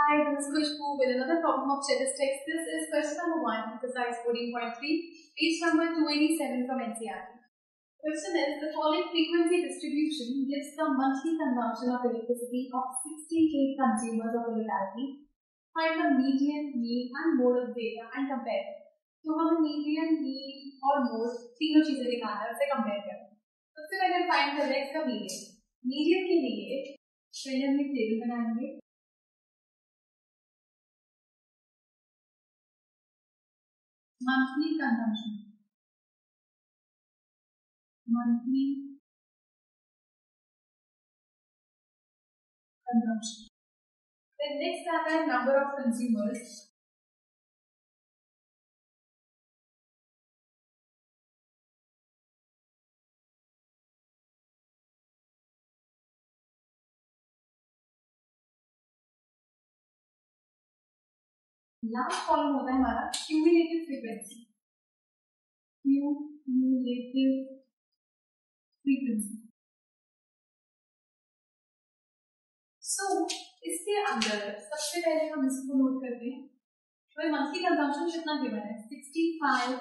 Hi, this is Kushbu with another problem of statistics. This is question number 1, exercise 14.3, page number 287 from NCERT. Question is, the following frequency distribution gives the monthly consumption of electricity of 68 consumers of a locality. Find the median, mean and mode of data and compare them. तो हमें median mean और mode तीनों चीज़ें दिखाना है उसे compare करना सबसे पहले फाइंड कर रहे हैं इसका मीडियन मीडियन के लिए पहले हम एक टेबल बनाएँगे monthly consumption. Monthly consumption. Then next are the number of consumers. Last column होता है हमारा cumulative frequency cumulative frequency so इसके अंदर सबसे पहले हम इसको नोट करते हैं। तो मंथली कंजम्पशन कितना गिवन है 65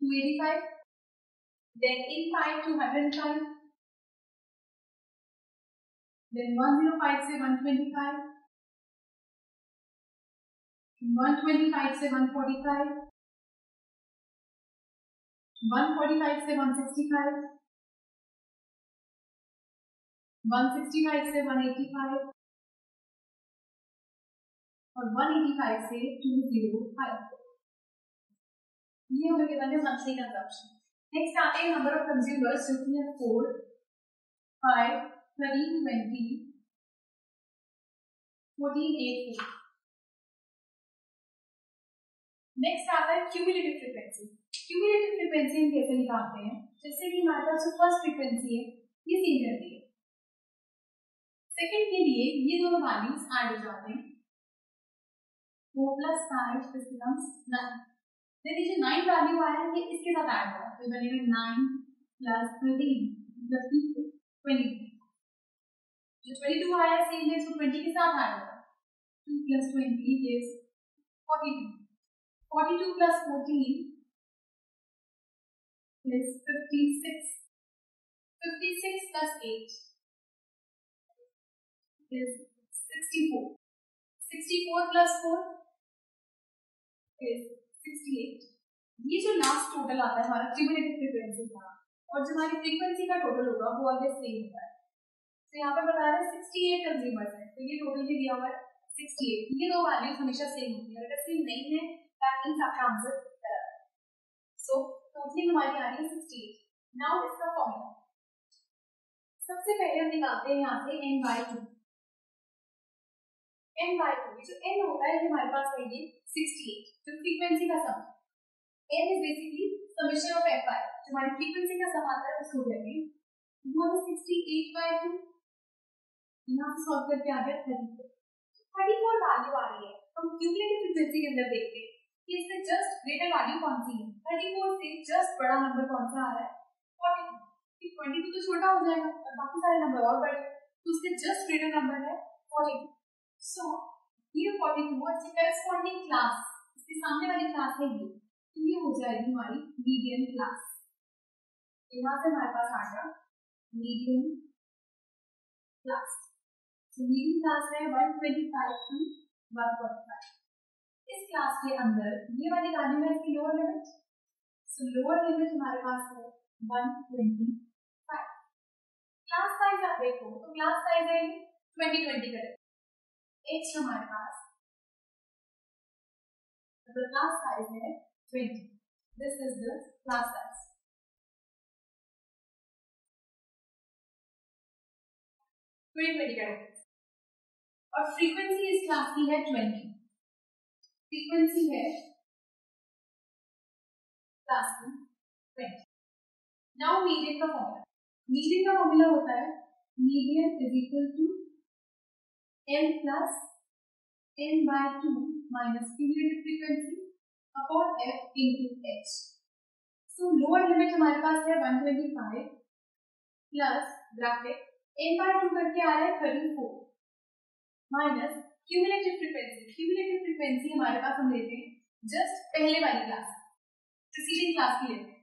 टू 85 then 85 to 105 then 105 से 125 125 से 145 145 से 165 165 से 185, और 185 से 205. ये हो गया बने मंथली कंजम्पशन नेक्स्ट आते हैं नंबर ऑफ़ कंज्यूमर्स जो कि है 4 5 13 20 14 8 नेक्स्ट आता है क्यूमुलेटिव फ्रीक्वेंसी क्यूमुलेटिव फ्रीक्वेंसी हम कैसे निकालते हैं? जैसे कि हमारे पास जो फ़र्स्ट फ्रीक्वेंसी है, ये सेम रहती है। सेकंड के लिए ये दोनों ऐड हो जाते हैं। Four plus five this becomes nine देखिए जो नाइन वैल्यू आया ये इसके साथ ऐड तो बनेगा जो आया के साथ ऐड होगा। Two plus twenty is forty two 42 plus 14 is 56. 56 plus 8 is 64. 64 plus 4 is 68. ये जो लास्ट टोटल आता है, हमारा क्यूमुलेटिव फ्रीक्वेंसी का, और जो हमारी फ्रीक्वेंसी का टोटल होगा, वो ऑलवेज सेम होता है तो यहाँ पर बता रहे हैं 68 कंज्यूमर्स है तो ये टोटल भी दिया हुआ है 68 ये दो वैल्यूज़ हमेशा सेम होती है अगर सेम नहीं है That means आपका आंसर गलत सो टोटली हमारी आ रही है सिक्सटी नाउ इसका फॉर्मूला सबसे पहले हम निकालते हैं यहाँ से N by two N by two जो एन होता है हमारे पास है ये सिक्सटी एट जो फ्रीक्वेंसी का sum N is basically summation of F I जो हमारी फ्रीक्वेंसी का सम आता है उसको हैं. वो है सिक्सटी एट बाई टू यहाँ से सॉल्व करके आ गया thirty four thirty four value आ रही है. हम क्यूमुलेटिव फ्रीक्वेंसी के अंदर देखते हैं. कि इससे जस्ट ग्रेटर वैल्यू कौन सी है? थर्टी फोर से जस्ट बड़ा नंबर कौन सा आ रहा है? फोर्टी टू ट्वेंटी टू तो छोटा हो जाएगा, और बाकी सारे नंबर और बड़े तो उससे जस्ट ग्रेटर नंबर है फोर्टी टू सो ये फोर्टी टू अच्छी करस्पॉन्डिंग क्लास इसके सामने वाली क्लास है ये। तो ये हो जाएगी हमारी मीडियम क्लास यहाँ से हमारे पास आ गया मीडियम क्लास तो मीडियम क्लास है one twenty five to one forty five इस क्लास के अंदर, ये वाली वैल्यू है इसकी lower limit so lower limit हमारे पास है 125 क्लास साइज़ आप देखो तो क्लास साइज़ है 20 20 करें एच हमारे पास तो क्लास साइज़ है 20 this is the class size twenty twenty करें और फ्रीक्वेंसी इस क्लास की है 20 फ्रीक्वेंसी है। क्लास में। ट्वेंटी नाउ मीडियन का फॉर्मूला मीडियन का फॉर्मूला होता है median is equal to N plus N by two minus cumulative frequency upon F into H so lower limit हमारे पास है 125 plus bracket N by two करके आ रहा है 34 minus cumulative frequency cumulative frequency हमारे पास हम लेते हैं जस्ट पहले वाली क्लास प्रीसीडिंग क्लास की लेते हैं।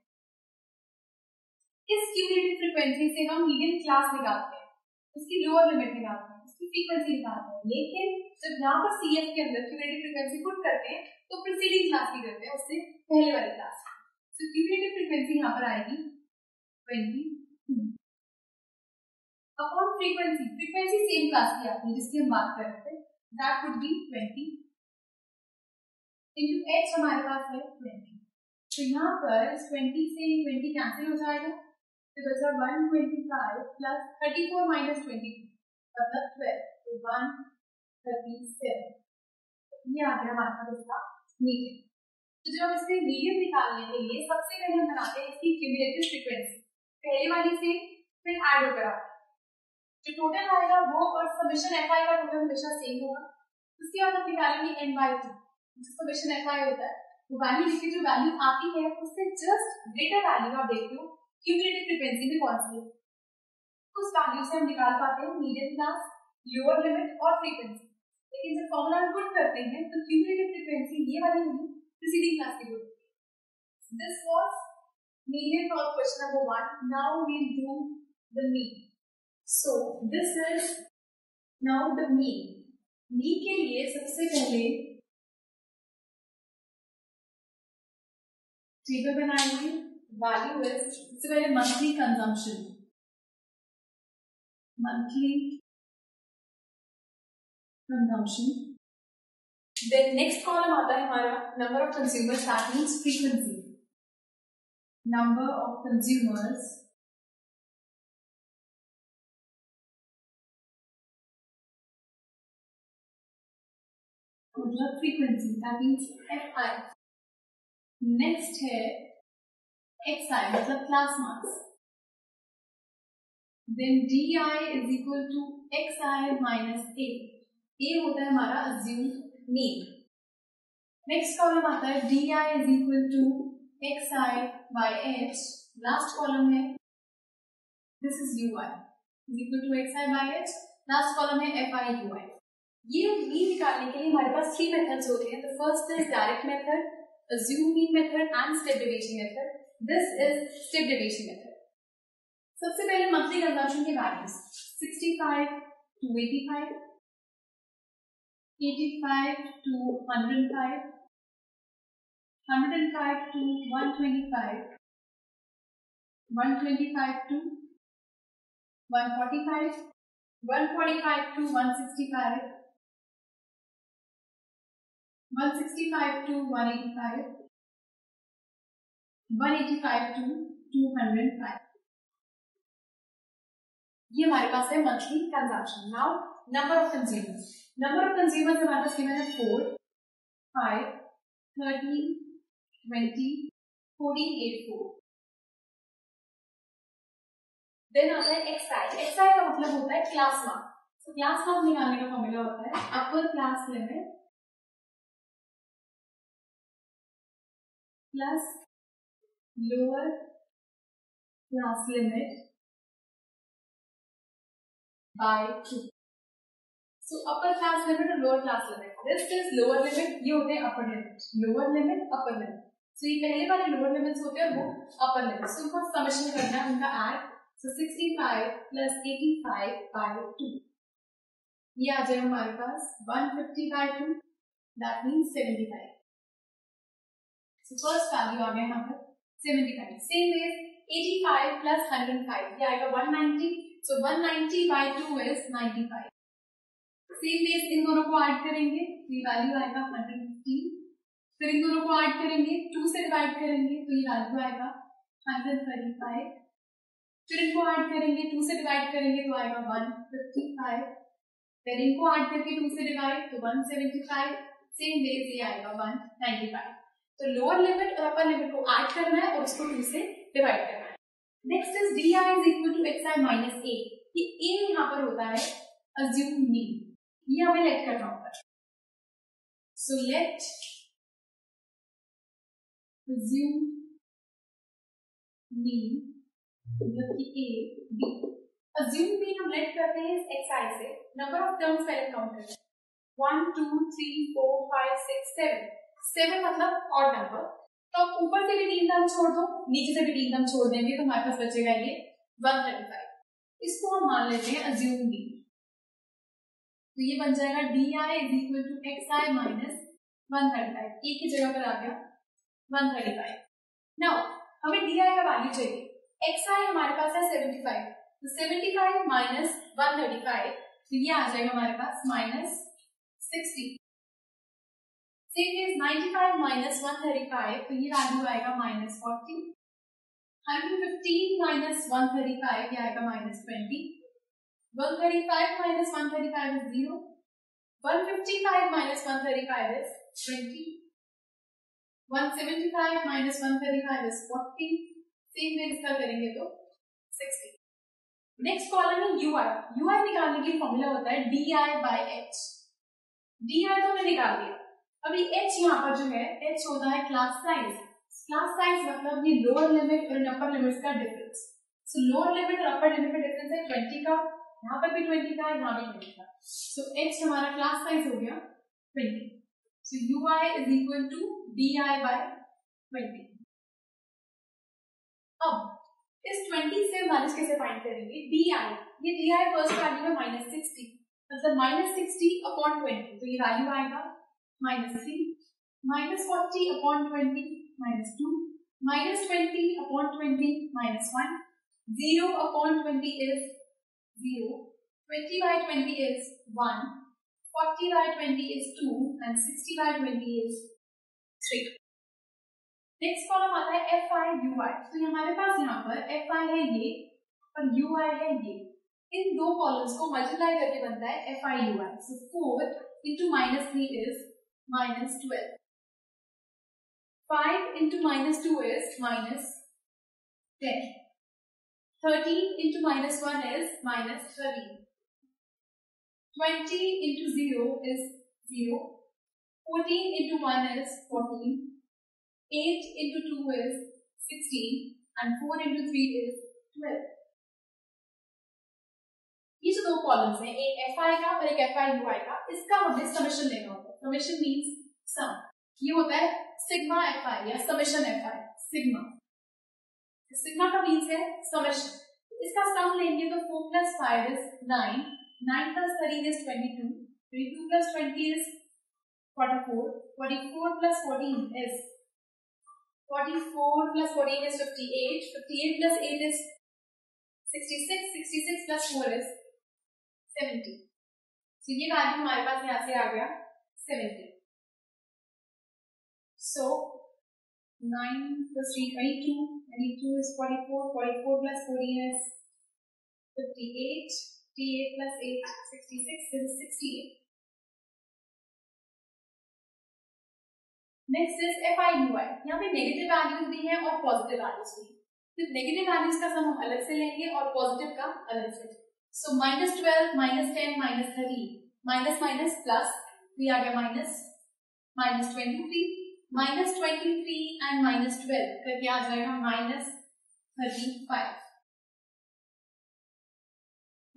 इस क्यूमुलेटिव फ्रीक्वेंसी से हम मीडियम क्लास निकालते हैं। उसकी लोअर लिमिट निकालते हैं। उसकी फ्रीक्वेंसी निकालते हैं। लेकिन जब यहाँ पर CF के अंदर क्यूमुलेटिव फ्रीक्वेंसी पुट करते हैं तो प्रीसीडिंग क्लास की करते हैं। उससे पहले वाली क्लास तो क्यूमुलेटिव फ्रीक्वेंसी यहाँ पर आएगी twenty upon frequency frequency same class की आती है जिसकी हम बात कर रहे थे। That would be twenty into H हमारे पास है ट्वेंटी तो यहाँ पर ट्वेंटी से ट्वेंटी कैंसिल हो जाएगा. तो बचा one twenty five plus thirty four minus twenty मतलब ट्वेल्व तो वन थर्टी सेवन ये आ गया हमारे पास इसका मीडियम तो जब हम इससे मीडियम निकालने के लिए सबसे पहले हम बनाते हैं इसकी क्यूमुलेटिव फ्रीक्वेंसी पहले वाली से फिर ऐड होकर आते जो टोटल आएगा वो और समीशन एफ़ आई का टोटल हमेशा सेम होगा उसके बाद हम निकालेंगे एन बाई टू जो समीशन एफ़ आई होता है वो वैल्यू देखिए, जो वैल्यू आती है, उससे जस्ट ग्रेटर वैल्यू आप देखते हो क्यूमुलेटिव फ्रीक्वेंसी में कौन सी है उस वैल्यू से हम निकाल पाते हैं मीडियम क्लास लोअर लिमिट और फ्रीक्वेंसी लेकिन जब फॉर्मूला में पुट करते हैं तो क्यूमुलेटिव फ्रीक्वेंसी ये वाली नहीं प्रीसीडिंग क्लास की होती this was median for question number one. Now we'll do the mean. So, this is now the mean. mean के लिए सबसे पहले टेबल बनाएँगे वैल्यू इज़ सबसे पहले monthly consumption monthly consumption then next column आता है हमारा number of consumers that means frequency number of मतलब frequency that means F I next है एक्स आई मतलब class marks then D I is equal to X I minus A A होता है हमारा assume mean next column आता है D I is equal to X I by H last column है. This is ui equal to X I by H last column है F I U ये ये mean निकालने के लिए हमारे पास थ्री मेथड्स होते हैं। The first is direct method assume mean method and step deviation method this is step deviation method सबसे पहले मंथली कंजम्पशन के बारे में। 125 to 165 to 185, 185 to 205. ये हमारे पास है monthly consumption now number of consumers number of consumers हमारे पास गिवन है? Four five thirteen twenty fourteen eight four then आता है एक्स आई एक्स आई का मतलब होता है क्लास मार्क क्लास मार्क निकालने का फॉर्मूला होता है. Upper class limit plus lower class limit by two so upper class limit और lower class limit this is lower limit ये होते हैं upper limit lower limit upper limit so ये पहले वाले लोअर लिमिट्स होते हैं, वो अपर लिमिट सो उनको समेशन करना है, उनका ऐड सो 65 प्लस 85 बाय 2 ये आ जाए हमारे पास 150 by 2 that means 75 so first value आ गया यहाँ पर 75 सेम इज़ 85 प्लस 105 ये आएगा 190 so 190 by 2 is 95 same base इन दोनों को ऐड करेंगे तो ये वैल्यू आएगा 115 फिर इन दोनों को ऐड करेंगे टू से डिवाइड करेंगे तो ये वैल्यू आएगा हंड्रेड थर्टी फाइव फिर इनको ऐड करेंगे टू से डिवाइड करेंगे तो आएगा वन फिफ्टी फाइव फिर इनको ऐड करके टू से डिवाइड तो one seventy five same base ये आएगा वन नाइन्टी फाइव तो लोअर लिमिट और अपर लिमिट को ऐड करना है और उसको टू से डिवाइड करना है। Next is D I is equal to X I minus A ये ए यहाँ पर होता है अज्यूम मीन ये हमें लेट करना होता है। सो लेट assume mean मतलब कि a, b. Assume mean हम लेट करते हैं एक्स आई से। नंबर ऑफ़ टर्म्स पहले काउंट करते हैं। One two three four five six seven seven मतलब ऑड नंबर तो ऊपर से भी तीन दम छोड़ दो, नीचे से भी तीन दम छोड़ देंगे तो हमारे पास बचेगा ये वन थर्टी फाइव इसको हम मान लेते हैं अज्यूम डी तो ये बन जाएगा D I is equal to X I minus one thirty five एक ही जगह पर आ गया वन थर्टी फाइव नाउ हमें डी आई का वैल्यू चाहिए. एक्स आई हमारे पास है सेवेंटी फाइव तो seventy five minus one thirty five तो ये आ जाएगा हमारे पास minus sixty same is 95 minus 135 तो ये वैल्यू आएगा माइनस 40 115 माइनस 135 ये आएगा minus 20 135 minus 135 is 0 155 minus 135 is 20 175 minus 135 is 40 same way इसका करेंगे तो 60 नेक्स्ट कॉलम है यूआई यूआई निकालने के फॉर्मूला होता है D I by H D I तो हमने निकाल दिया. अभी एच यहाँ पर जो है एच होता है क्लास साइज़ क्लास साइज़ मतलब ये लोअर लिमिट और अपर लिमिट का डिफरेंस सो लोअर लिमिट और अपर लिमिट का डिफरेंस है ट्वेंटी का. यहाँ पर भी ट्वेंटी का यहाँ भी ट्वेंटी का सो एच हमारा क्लास साइज़ हो गया twenty so U I is equal to D I by twenty अब, इस ट्वेंटी से माइनस कैसे फाइंड करेंगे? डी आई ये डी आई फ़र्स्ट वैल्यू है माइनस सिक्सटी मतलब माइनस सिक्सटी अपॉन ट्वेंटी तो ये वैल्यू आएगा minus 3, minus 40 upon 20, minus 2, minus 20 upon 20, minus 1, 0 upon 20 is 0, 20 by 20 is 1, 40 by 20 is 2, and 60 by 20 is 3. Next column आता है F I U आई तो हमारे पास यहाँ पर एफ़ आई है ये और यू आई है ये. इन दो कॉलम्स को मल्टीप्लाई करके बनता है F I U I so four into minus three is minus 12. 5 into minus 2 is minus 10. 13 into minus 1 is minus 13. 20 into 0 is 0. 14 into 1 is 14. 8 into 2 is 16. And 4 into 3 is 12. ये जो दो कॉलम्स हैं एक F I का और एक F I U आई का इसका हमें समेशन लेना होता है समेशन मीन्स सम ये होता है सिग्मा एफ़ आई या summation F I sigma sigma का मीन्स है समेशन इसका सम लेंगे तो four plus five is nine nine plus thirteen is twenty two twenty two plus twenty is forty four forty four plus fourteen is forty four plus fourteen is fifty eight fifty eight plus eight is sixty six sixty six plus four is seventy तो ये value हमारे पास यहाँ से आ गया. 70. So 9 plus 3, 22, 22 is 44, 44 plus 14 is 58, 58 plus 8, 66 is 68. Next is F I U I यहाँ पे negative values भी है और पॉजिटिव वैल्यूज़ भी फिर नेगेटिव वैल्यूज़ का सम हम अलग से लेंगे और पॉजिटिव का अलग से so minus twelve minus ten minus thirteen minus minus plus भी आ गया minus minus twenty three minus twenty three and minus twelve करके आ जाएगा माइनस थर्टी फाइव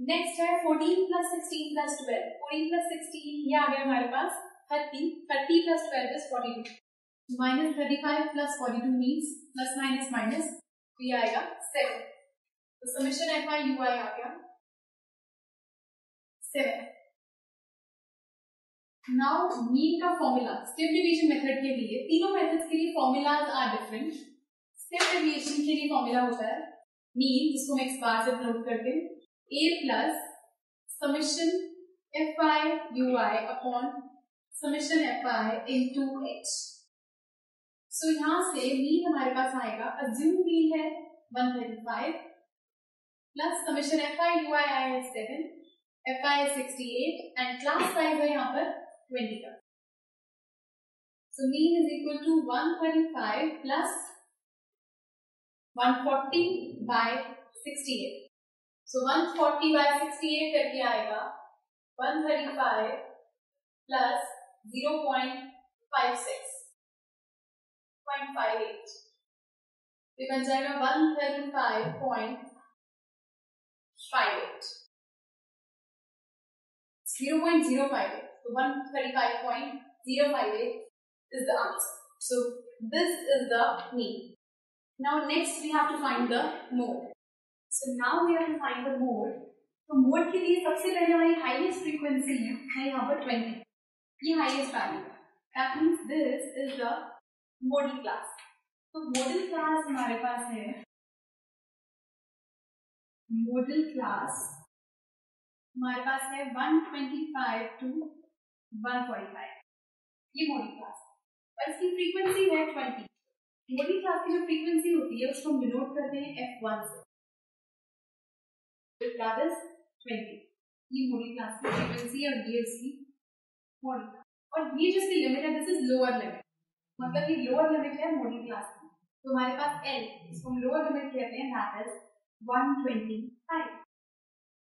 नेक्स्ट है fourteen plus sixteen plus twelve fourteen plus sixteen ये आ गया हमारे पास thirty thirty plus twelve is forty two minus thirty five plus forty two means plus minus minus ये आएगा सेवन तो summation F I U I आ गया seven now mean का formula step division method के लिए तीनों मेथड्स के लिए formulas are different step division के लिए फॉर्मूला होता है मीन जिसको हम एक्स बार से नोट करते हैं A plus summation F I U I upon summation F I into H so यहाँ से मीन हमारे पास आएगा अज्यूम मीन है one thirty five plus summation F I U I I है seven F I sixty eight and class size है यहाँ पर 20 का so mean is equal to 135 plus 140 by 68 so 140 by 68 करके आएगा 135 plus 0.56 0.58 ये बन जाएगा 135.58 0.058 So 135.058 is the answer. So, this is the mean. Now, next we have to find the mode. So, now we have to find the mode. तो mode के लिए सबसे पहले हमारी हाईएस्ट फ्रीक्वेंसी है यहाँ पर 20 ये highest value that means this is the modal class तो मॉडल क्लास हमारे पास है मॉडल क्लास हमारे पास है 125 टू 145. ये क्लास और इसकी फ्रीक्वेंसी है 20 मॉडल क्लास की जो फ्रीक्वेंसी होती है, उसको हम डिनोट करते हैं f1 से। That is 20 ये क्लास की फ्रीक्वेंसी और ये क्लास और ये जो इसकी लिमिट है दिस इज़ लोअर लिमिट मतलब ये लोअर लिमिट है क्लास की। तो हमारे पास L, इसको हम लोअर लिमिट कहते हैं दैट इज़ 125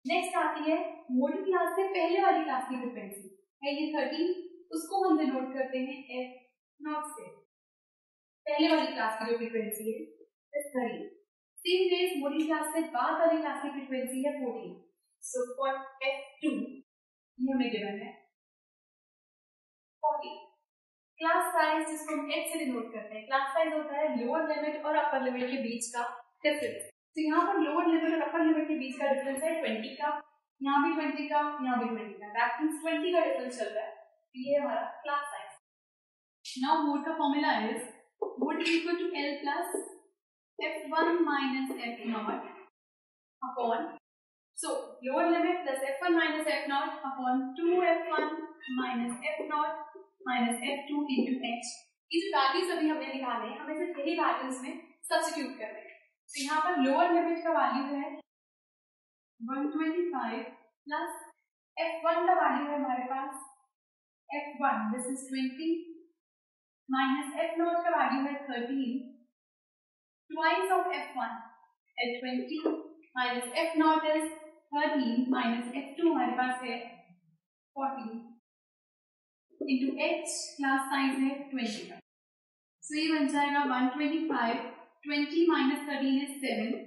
नेक्स्ट आती है मॉडल क्लास से पहले वाली क्लास की फ्रीक्वेंसी है ये 13 उसको हम डिनोट करते हैं F नॉट से पहले वाली क्लास की जो फ्रीक्वेंसी है 13 सेम वेज मॉडल क्लास से बाद वाली क्लास की फ्रीक्वेंसी है 14 सो फॉर F2 ये हमें गिवन है 40 क्लास साइज़ जिसको हम h से डिनोट करते हैं क्लास साइज़ होता है लोअर लिमिट और अपर लिमिट के बीच का डिफरेंस तो यहाँ पर लोअर लिमिट और अपर लिमिट के बीच का डिफरेंस है 20 का. यहाँ भी 20 का, यहाँ भी 20 का। दैट मींस 20 का डिफरेंस चल रहा है। तो ये हमारा क्लास साइज़ नाउ मोड का formula is mode is equal to L plus f1 minus f naught upon, so lower limit plus f1 minus f naught upon 2f1 minus f naught minus f2 into h ये जो values अभी हमने निकाले, हमें सिर्फ़ यही values में substitute कर रहे हैं। तो यहाँ पर लोअर लिमिट का वैल्यू है। 125 प्लस f1 का वैल्यू है हमारे पास f1 this is 20 minus f naught का वैल्यू है 13 twice of f1 at 20 minus f naught is 13 minus f2 हमारे पास है 14 into h क्लास साइज़ है 20 का सो ये बन जाएगा 125 20 minus 13 is 7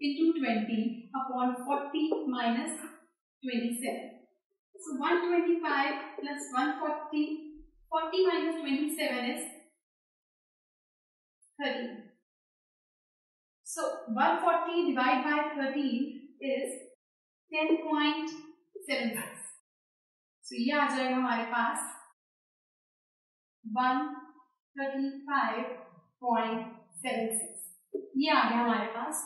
into 20 upon 40 minus 27 so 125 plus 140 40 minus 27 is 13 So 140 divided by 13 is 10.76. So ये आ जाएगा हमारे पास 135.76. ये आ गया हमारे पास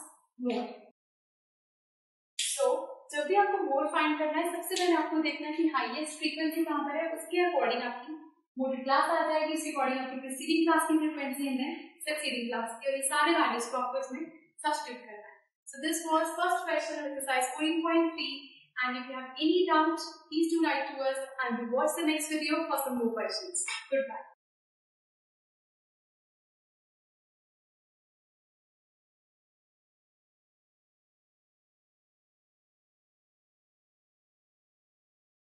सो जब भी आपको मोड फाइंड करना है, सबसे पहले आपको देखना है कि हाईएस्ट फ्रीक्वेंसी कहाँ पर है, उसके अकॉर्डिंग आपकी मोड क्लास आ जाएगी इसके अकॉर्डिंग आपकी प्रीसीडिंग क्लास की फ्रीक्वेंसी है सक्सीडिंग क्लास की, और ये सारे वैल्यूज़ को आपको इसमें सब्सटीट्यूट करना है this was first question of exercise 14.3 and if you have any doubt please do write to us, and we watch the next video for some more questions. Goodbye.